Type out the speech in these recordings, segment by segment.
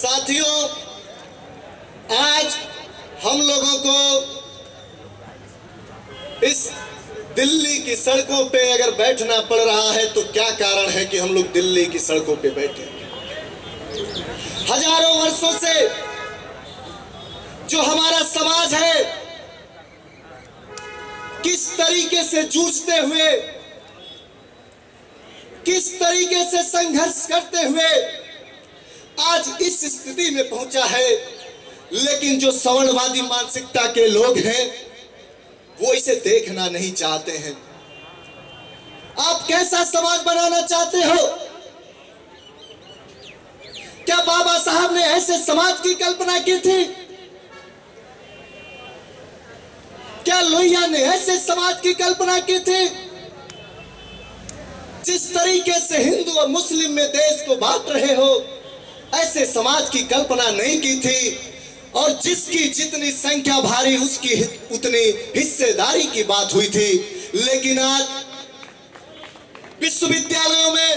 साथियों, आज हम लोगों को इस दिल्ली की सड़कों पे अगर बैठना पड़ रहा है तो क्या कारण है कि हम लोग दिल्ली की सड़कों पे बैठे हज़ारों वर्षों से जो हमारा समाज है, किस तरीके से जूझते हुए, किस तरीके से संघर्ष करते हुए आज इस स्थिति में पहुँचा है। लेकिन जो सवर्णवादी मानसिकता के लोग हैं, वो इसे देखना नहीं चाहते हैं। आप कैसा समाज बनाना चाहते हो? क्या बाबा साहब ने ऐसे समाज की कल्पना की थी? क्या लोहिया ने ऐसे समाज की कल्पना की थी? जिस तरीके से हिंदू और मुस्लिम में देश को बांट रहे हो ऐसे समाज की कल्पना नहीं की थी और जिसकी जितनी संख्या भारी, उसकी उतनी हिस्सेदारी की बात हुई थी। लेकिन आज विश्वविद्यालयों में,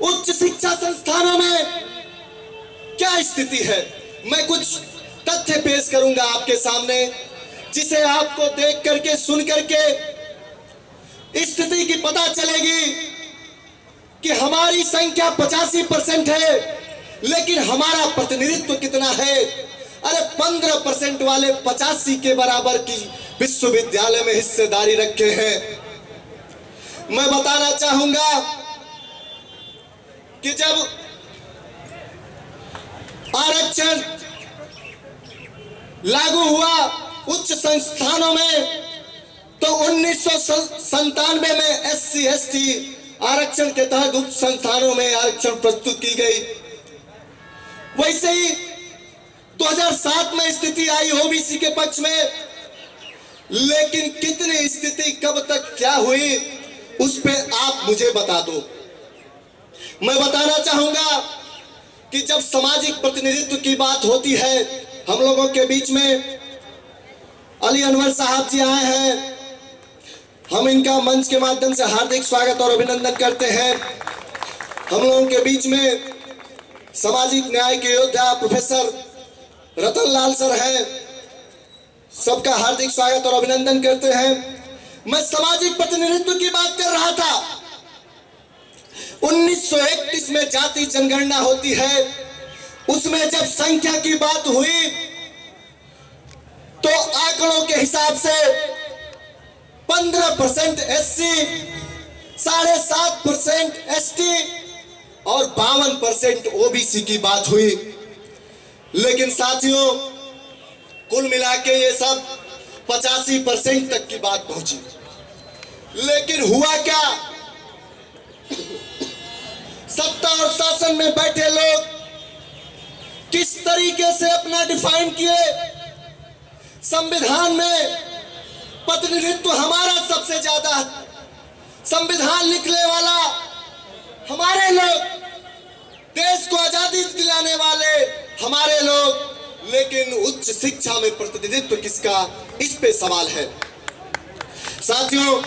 उच्च शिक्षा संस्थानों में क्या स्थिति है? मैं कुछ तथ्य पेश करूँगा आपके सामने, जिसे आपको देख करके, सुन करके स्थिति की पता चलेगी। कि हमारी संख्या पचासी परसेंट है, लेकिन हमारा प्रतिनिधित्व कितना है? अरे, पंद्रह परसेंट वाले पचासी के बराबर की विश्वविद्यालय में हिस्सेदारी रखे हैं। मैं बताना चाहूँगा कि जब आरक्षण लागू हुआ उच्च संस्थानों में तो उन्नीस संतानवे में एस सी एस टी आरक्षण के तहत उच्च संस्थानों में आरक्षण प्रस्तुत की गई। वैसे ही 2007 में स्थिति आई ओबीसी के पक्ष में, लेकिन कितनी स्थिति, कब तक क्या हुई, उस पर आप मुझे बता दो। मैं बताना चाहूँगा कि जब सामाजिक प्रतिनिधित्व की बात होती है, हम लोगों के बीच में, अली अनवर साहब जी आए हैं। हम इनका मंच के माध्यम से हार्दिक स्वागत और अभिनंदन करते हैं। हम लोगों के बीच में सामाजिक न्याय के योद्धा प्रोफेसर रतन लाल सर हैं। सबका हार्दिक स्वागत और अभिनंदन करते हैं। मैं सामाजिक प्रतिनिधित्व की बात कर रहा था। 1931 में जाति जनगणना होती है। उसमें जब संख्या की बात हुई तो आंकड़ों के हिसाब से 15 परसेंट एस सी साढ़े सात परसेंट एस टी और बावन परसेंट ओबीसी की बात हुई। लेकिन साथियों, कुल मिला के ये सब पचासी परसेंट तक की बात पहुँची। लेकिन हुआ क्या? सत्ता और शासन में बैठे लोग किस तरीके से अपना डिफाइन किए? संविधान में प्रतिनिधित्व हमारा सबसे ज़्यादा है। संविधान लिखने वाला हमारे लोग, देश को आज़ादी दिलाने वाले हमारे लोग, लेकिन उच्च शिक्षा में प्रतिनिधित्व किसका, इस पे सवाल है। साथियों,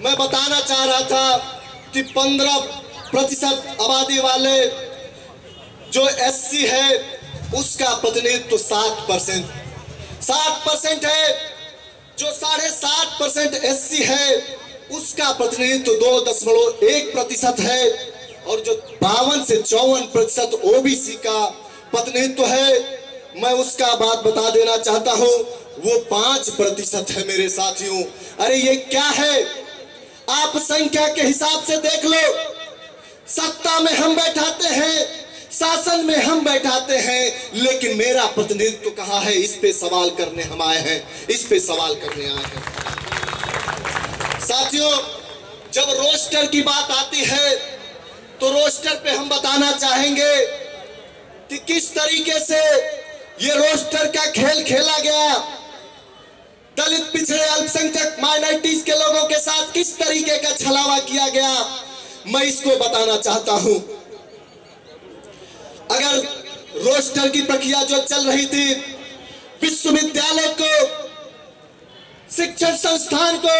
मैं बताना चाह रहा था कि 15 प्रतिशत आबादी वाले जो एससी है, उसका प्रतिनिधित्व सात परसेंट सात परसेंट है। जो साढ़े सात परसेंट एस है, उसका प्रतिनिधित्व दो दशमलव एक प्रतिशत है और जो बावन से चौवन प्रतिशत ओबीसी का प्रतिनिधित्व है, मैं उसका बात बता देना चाहता हूँ, वो पाँच प्रतिशत है मेरे साथियों। अरे ये क्या है? आप संख्या के हिसाब से देख लो। सत्ता में हम बैठाते हैं शासन में हम बैठाते हैं, लेकिन मेरा प्रतिनिधित्व कहाँ है? इस पे सवाल करने हम आए हैं। इस पे सवाल करने आए हैं। साथियों, जब रोस्टर की बात आती है तो रोस्टर पे हम बताना चाहेंगे कि किस तरीके से ये रोस्टर का खेल खेला गया। दलित पिछड़े अल्पसंख्यक माइनॉरिटीज के लोगों के साथ किस तरीके का छलावा किया गया, मैं इसको बताना चाहता हूँ। अगर रोस्टर की प्रक्रिया जो चल रही थी, विश्वविद्यालय को, शिक्षण संस्थान को,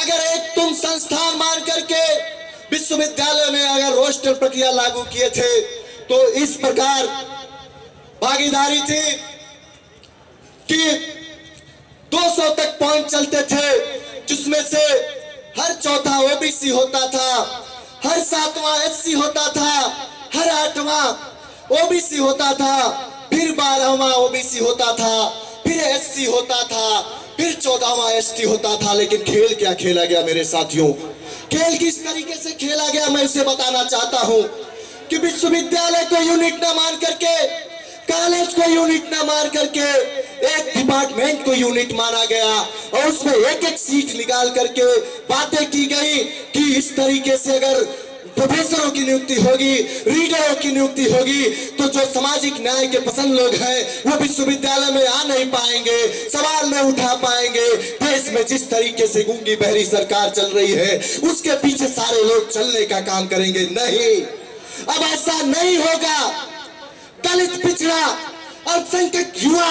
अगर एक तुम संस्थान मान करके विश्वविद्यालय में अगर रोस्टर प्रक्रिया लागू किए थे तो इस प्रकार भागीदारी थी कि 200 तक पॉइंट चलते थे, जिसमें से हर चौथा ओबीसी होता था, हर सातवां एससी होता था, हर आठवां ओबीसी होता था, फिर बारहवां ओबीसी होता था, फिर एससी होता था, फिर चौदहवां एसटी होता था, लेकिन खेल क्या खेला गया मेरे साथियों? खेल किस तरीके से खेला गया मैं इसे बताना चाहता हूँ कि विश्वविद्यालय को यूनिट न मान करके, कॉलेज को यूनिट न मार करके, एक डिपार्टमेंट को यूनिट माना गया और उसमें एक एक सीट निकाल करके बातें की गई कि इस तरीके से अगर प्रोफेसरों की नियुक्ति होगी, रीडरों की नियुक्ति होगी तो जो सामाजिक न्याय के पसंद लोग हैं, वो विश्वविद्यालय में आ नहीं पाएँगे, सवाल नहीं उठा पाएँगे। देश में जिस तरीके से गूँगी बहरी सरकार चल रही है, उसके पीछे सारे लोग चलने का काम करेंगे। नहीं। अब ऐसा नहीं होगा। दलित पिछड़ा, अल्पसंख्यक युवा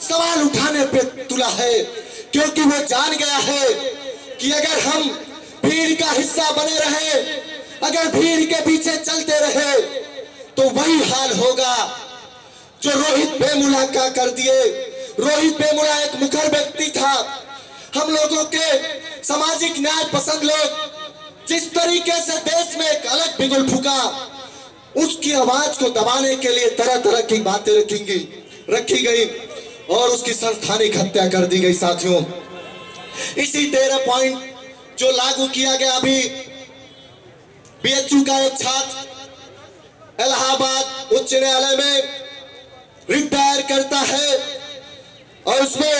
सवाल उठाने पे तुला है, क्योंकि वो जान गया है कि अगर हम भीड़ का हिस्सा बने रहे अगर भीड़ के पीछे चलते रहे तो वही हाल होगा जो रोहित बेमुला का कर दिए। रोहित बेमुला एक मुखर व्यक्ति था। हम लोगों के सामाजिक न्याय पसंद लोग, जिस तरीके से देश में एक अलग बिगुल फूका, उसकी आवाज़ को दबाने के लिए तरह तरह की बातें रखेंगी, रखी गई और उसकी संस्थानिक हत्या कर दी गई, साथियों। इसी तेरह पॉइंट जो लागू किया गया अभी बीएचयू का एक छात्र इलाहाबाद उच्च न्यायालय में रिटायर करता है और उसमें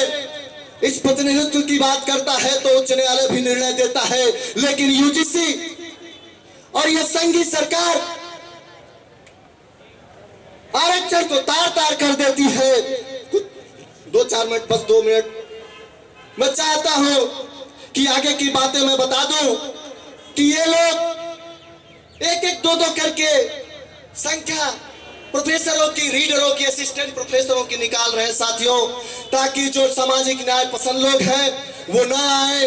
इस प्रतिनिधित्व की बात करता है तो उच्च न्यायालय भी निर्णय देता है। लेकिन यूजीसी और यह संघी सरकार आरक्षण को तार तार कर देती है। दो चार मिनट, बस दो मिनट। मैं चाहता हूँ कि आगे की बातें मैं बता दूँ कि ये लोग एक एक दो दो करके संख्या प्रोफेसरों की, रीडरों की, असिस्टेंट प्रोफेसरों की निकाल रहे साथियों, ताकि जो सामाजिक न्याय पसंद लोग हैं, वो ना आए,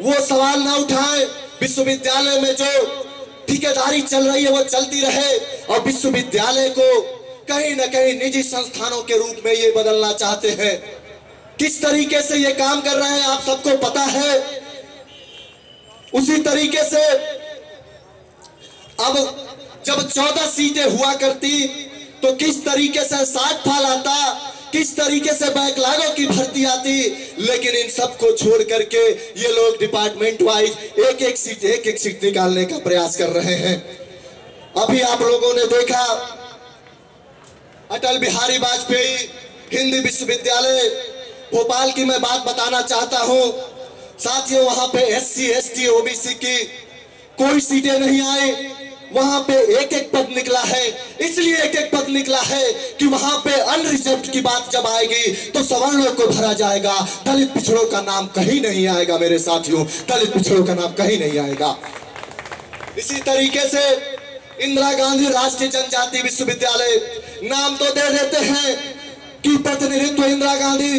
वो सवाल ना उठाए। विश्वविद्यालय में जो ठेकेदारी चल रही है, वो चलती रहे, और विश्वविद्यालय को कहीं ना कहीं निजी संस्थानों के रूप में ये बदलना चाहते हैं। किस तरीके से ये काम कर रहे हैं, आप सबको पता है। उसी तरीके से अब जब चौदह सीटें हुआ करती तो किस तरीके से साठ फाल आता, किस तरीके से बैकलागों की भर्ती आती, लेकिन इन सबको छोड़ करके ये लोग डिपार्टमेंट वाइज एक एक सीट एक एक सीट निकालने का प्रयास कर रहे हैं। अभी आप लोगों ने देखा, अटल बिहारी वाजपेयी, हिंदी विश्वविद्यालय, भोपाल की मैं बात बताना चाहता हूँ। साथियों, वहाँ पे S C S T OBC की कोई सीटें नहीं आई। वहाँ पे एक एक पद निकला है। इसलिए एक एक पद निकला है कि वहाँ पे अनरिजर्व की बात जब आएगी तो सवर्णों को भरा जाएगा। दलित पिछड़ों का नाम कहीं नहीं आएगा मेरे साथियों। दलित पिछड़ों का नाम कहीं नहीं आएगा। इसी तरीके से इंदिरा गांधी राष्ट्रीय जनजाति विश्वविद्यालय नाम तो दे देते हैं कि प्रतिनिधित्व इंदिरा गांधी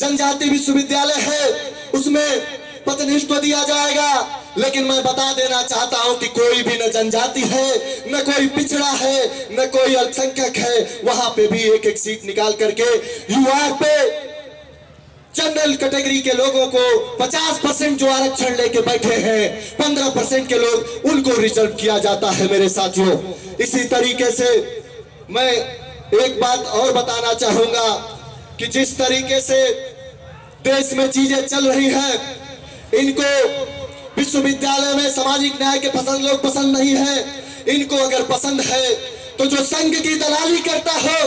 जनजाति विश्वविद्यालय है। उसमें प्रतिनिधित्व दिया जाएगा। लेकिन मैं बता देना चाहता हूँ कि कोई भी न जनजाति है, न कोई पिछड़ा है, न कोई अल्पसंख्यक है। वहाँ पे भी एक एक सीट निकाल करके युवा पे जनरल कैटेगरी के लोगों को 50 परसेंट जो आरक्षण लेके बैठे हैं 15 परसेंट के लोग, उनको रिज़र्व किया जाता है मेरे साथियों। इसी तरीके से मैं एक बात और बताना चाहूँगा कि जिस तरीके से देश में चीज़ें चल रही हैं, इनको विश्वविद्यालय में सामाजिक न्याय के पसंद लोग पसंद नहीं है। इनको अगर पसंद है तो जो संघ की दलाली करता हो,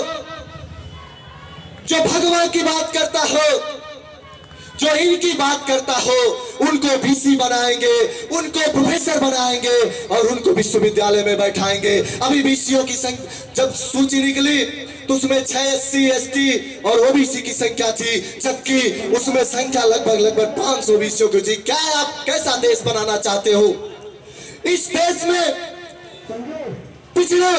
जो भगवान की बात करता हो जो इनकी बात करता हो, उनको बीसी बनाएँगे, उनको प्रोफेसर बनाएँगे और उनको विश्वविद्यालय में बैठाएँगे। अभी बीसीओ की संख्या जब सूची निकली तो उसमें छह एस सी एस टी और ओबीसी की संख्या थी, जबकि उसमें संख्या लगभग लगभग पाँच सौ बीसियों की थी। क्या आप कैसा देश बनाना चाहते हो? इस देश में पिछड़े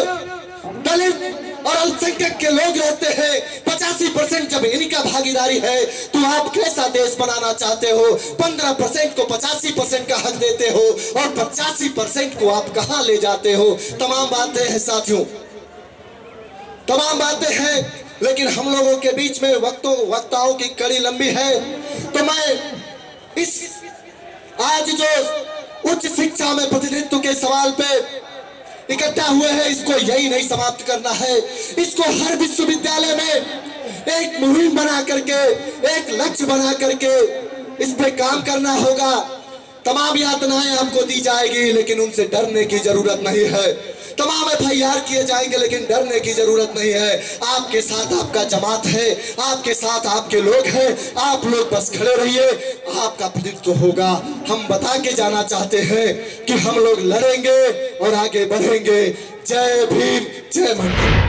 दलित और अल्पसंख्यक के लोग रहते हैं। पचासी परसेंट जब इनका भागीदारी है तो आप कैसा देश बनाना चाहते हो? पंद्रह परसेंट को पचासी परसेंट का हक देते हो और पचासी परसेंट को आप कहाँ ले जाते हो? तमाम बातें हैं साथियों। तमाम बातें हैं, लेकिन हम लोगों के बीच में वक्तों, वक्ताओं की कड़ी लंबी है। तो मैं इस, आज जो उच्च शिक्षा में प्रतिनिधित्व के सवाल पे इकट्ठा हुए हैं, इसको यही नहीं समाप्त करना है। इसको हर विश्वविद्यालय में एक मुहिम बना करके, एक लक्ष्य बना करके इस पे काम करना होगा। तमाम यातनाएँ आपको दी जाएगी, लेकिन उनसे डरने की ज़रूरत नहीं है। तमाम एफआईआर किए जाएँगे, लेकिन डरने की ज़रूरत नहीं है। आपके साथ आपका जमात है, आपके साथ आपके लोग हैं, आप लोग बस खड़े रहिए, आपका प्रतित्व होगा। हम बता के जाना चाहते हैं कि हम लोग लड़ेंगे और आगे बढ़ेंगे। जय भीम, जय मंडी।